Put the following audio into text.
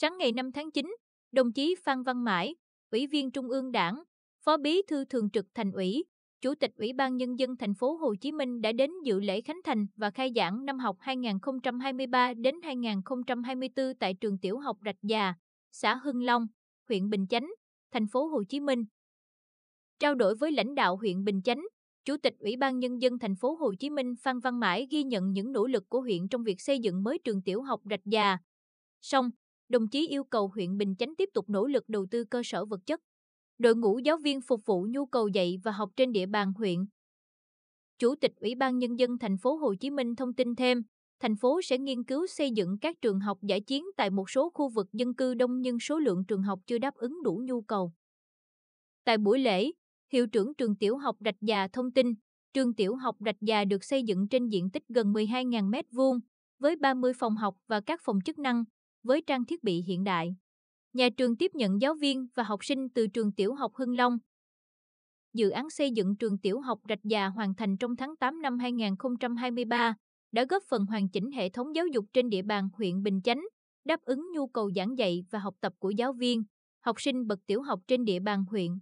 Sáng ngày 5 tháng 9, đồng chí Phan Văn Mãi, Ủy viên Trung ương Đảng, Phó Bí thư Thường trực Thành ủy, Chủ tịch Ủy ban Nhân dân thành phố Hồ Chí Minh đã đến dự lễ khánh thành và khai giảng năm học 2023 đến 2024 tại trường tiểu học Rạch Già, xã Hưng Long, huyện Bình Chánh, thành phố Hồ Chí Minh. Trao đổi với lãnh đạo huyện Bình Chánh, Chủ tịch Ủy ban Nhân dân thành phố Hồ Chí Minh Phan Văn Mãi ghi nhận những nỗ lực của huyện trong việc xây dựng mới trường tiểu học Rạch Già. Song, đồng chí yêu cầu huyện Bình Chánh tiếp tục nỗ lực đầu tư cơ sở vật chất, đội ngũ giáo viên phục vụ nhu cầu dạy và học trên địa bàn huyện. Chủ tịch Ủy ban Nhân dân thành phố Hồ Chí Minh thông tin thêm, thành phố sẽ nghiên cứu xây dựng các trường học giải chiến tại một số khu vực dân cư đông nhưng số lượng trường học chưa đáp ứng đủ nhu cầu. Tại buổi lễ, Hiệu trưởng trường tiểu học Rạch Già thông tin, trường tiểu học Rạch Già được xây dựng trên diện tích gần 12.000 m2, với 30 phòng học và các phòng chức năng, với trang thiết bị hiện đại. Nhà trường tiếp nhận giáo viên và học sinh từ trường tiểu học Hưng Long. Dự án xây dựng trường tiểu học Rạch Già hoàn thành trong tháng 8 năm 2023, đã góp phần hoàn chỉnh hệ thống giáo dục trên địa bàn huyện Bình Chánh, đáp ứng nhu cầu giảng dạy và học tập của giáo viên, học sinh bậc tiểu học trên địa bàn huyện.